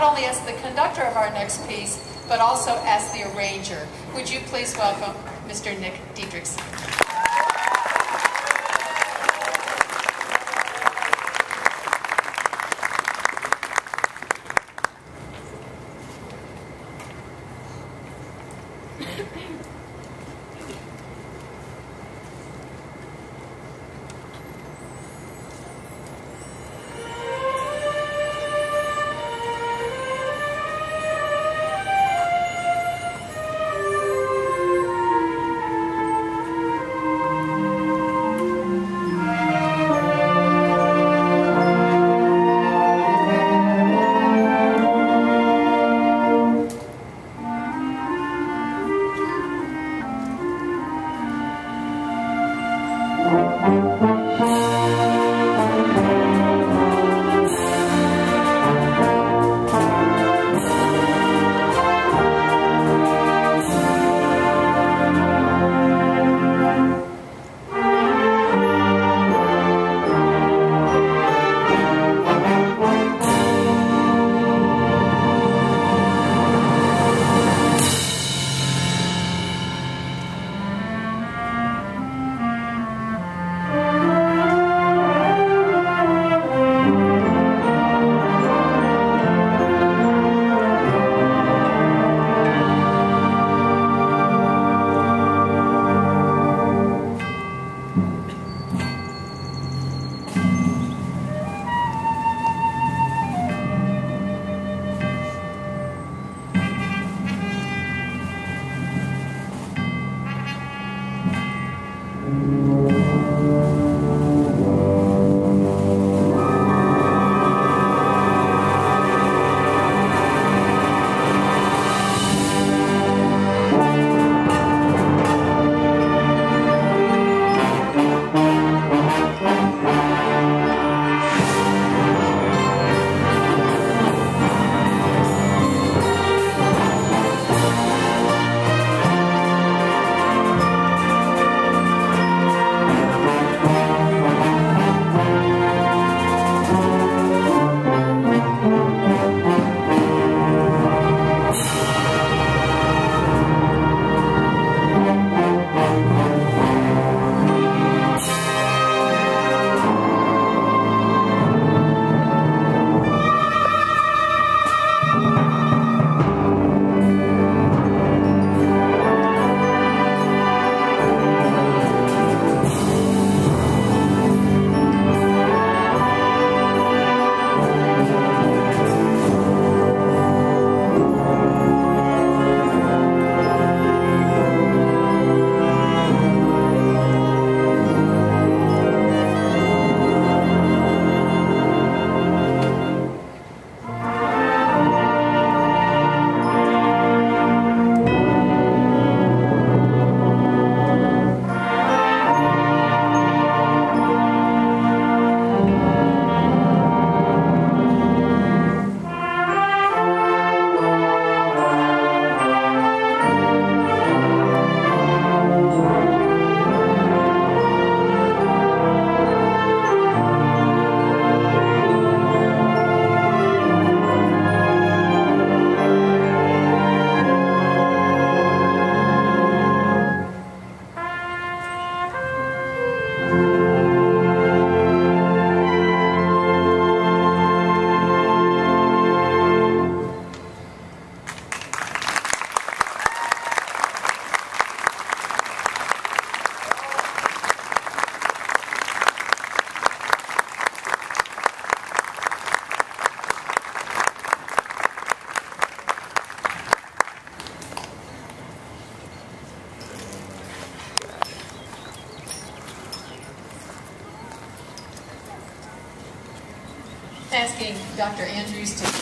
not only as the conductor of our next piece, but also as the arranger. Would you please welcome Mr. Nick Diedrichs. Asking Dr. Andrews to